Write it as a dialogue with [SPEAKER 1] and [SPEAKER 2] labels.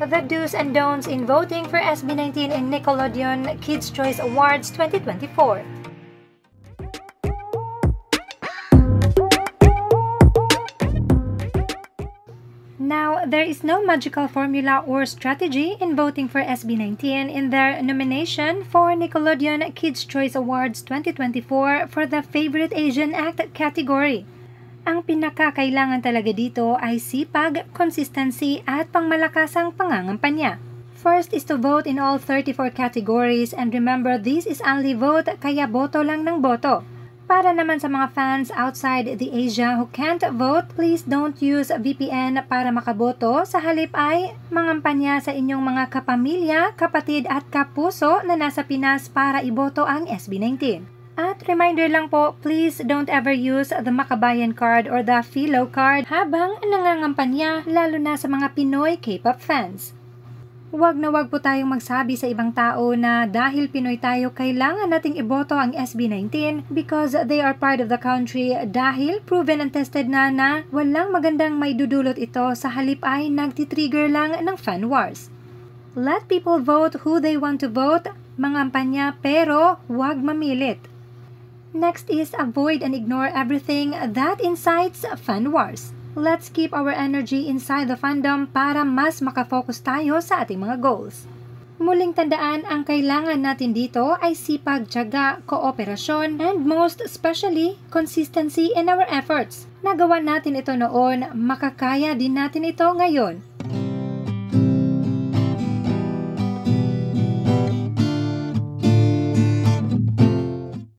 [SPEAKER 1] The do's and don'ts in voting for SB19 in Nickelodeon Kids' Choice Awards 2024. Now, there is no magical formula or strategy in voting for SB19 in their nomination for Nickelodeon Kids' Choice Awards 2024 for the Favorite Asian Act category. Ang pinakakailangan talaga dito ay sipag, consistency at pangmalakasang pangangampanya. First is to vote in all 34 categories and remember this is only vote kaya boto lang ng boto. Para naman sa mga fans outside the Asia who can't vote, please don't use VPN para makaboto. Sa halip ay mangampanya sa inyong mga kapamilya, kapatid at kapuso na nasa Pinas para iboto ang SB19. At reminder lang po, please don't ever use the Makabayan card or the Philo card habang nangangampanya lalo na sa mga Pinoy K-pop fans. Huwag na huwag po tayong magsabi sa ibang tao na dahil Pinoy tayo, kailangan nating iboto ang SB19 because they are part of the country dahil proven and tested na na walang magandang may dudulot ito sa halip ay nagtitrigger lang ng fan wars. Let people vote who they want to vote, mangampanya pero huwag mamilit. Next is avoid and ignore everything that incites fan wars. Let's keep our energy inside the fandom para mas makafocus tayo sa ating mga goals. Muling tandaan, ang kailangan natin dito ay sipag, tiyaga, kooperasyon, and most especially, consistency in our efforts. Nagawa natin ito noon, makakaya din natin ito ngayon.